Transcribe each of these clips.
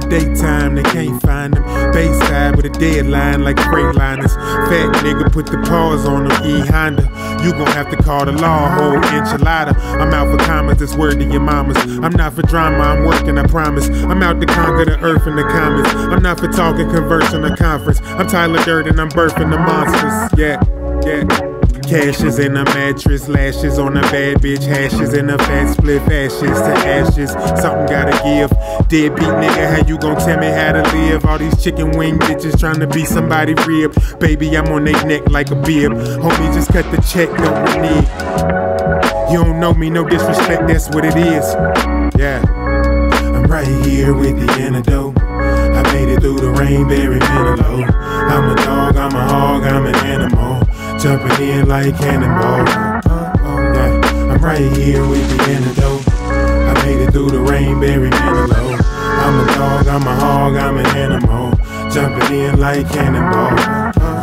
the daytime, they can't find them. Bayside with a deadline like Freightliners. Fat nigga put the paws on them, E Honda. You gon' have to call the law, whole enchilada. I'm out for comments, that's word to your mamas. I'm not for drama, I'm working, I promise. I'm out to conquer the earth and the comments. I'm not for talking, conversing, a conference. I'm Tyler Durden I'm birthing the monsters. Yeah, yeah. Cashes in a mattress, lashes on a bad bitch, hashes in a fat split, ashes to ashes. Something gotta give. Deadbeat nigga, how you gon' tell me how to live? All these chicken wing bitches trying to be somebody rib. Baby, I'm on they neck like a bib. Homie, just cut the check, don't need. You don't know me, no disrespect, that's what it is. Yeah. I'm right here with the antidote. I made it through the rain, very Manilow. I'm a dog, I'm a hog, I'm an animal. Jumping in like cannonball. Oh, yeah, I'm right here with the antidote. I made it through the rain, very Manilow. I'm a dog, I'm a hog, I'm an animal. Jumping in like cannonball.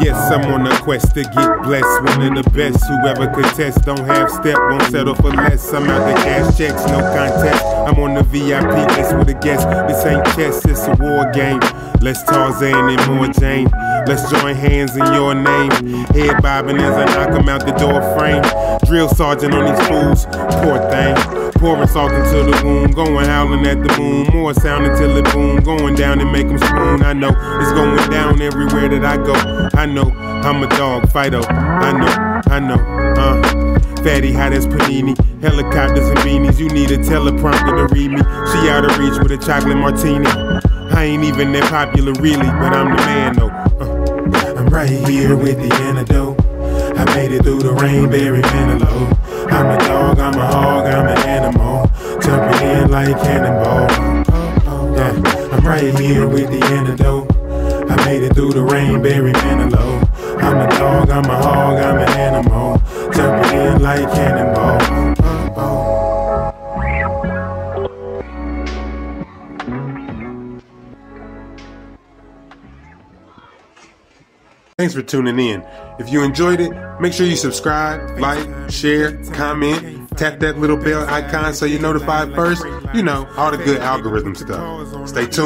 Yes, I'm on a quest to get blessed. One of the best. Whoever contest don't have step, won't settle for less. I'm out the cash checks, no contest. I'm on the VIP list with a guest. This ain't chess, it's a war game. Less Tarzan and more Jane. Let's join hands in your name. Head bobbing as I knock 'em out the door frame. Drill sergeant on these fools, poor thing. Pouring salt into the wound, going howling at the moon. More sound until it boom, going down and make 'em swoon. I know it's going down everywhere that I go. I know I'm a dog, Fido. I know, I know, uh. Fatty hot as panini, helicopters and beanies. You need a teleprompter to read me. She out of reach with a chocolate martini. I ain't even that popular really, but I'm the man though. Uh, I'm right here with the antidote. I made it through the rain, very Manilow. I'm a dog, I'm a hog, I'm an animal. Jumping in like cannonball. Yeah, I'm right here with the antidote. I made it through the rain, very Manilow. I'm a dog, I'm a hog, I'm an animal. Jumping in like cannonball. Thanks for tuning in. If you enjoyed it, make sure you subscribe, like, share, comment, tap that little bell icon so you're notified first. You know, all the good algorithm stuff. Stay tuned.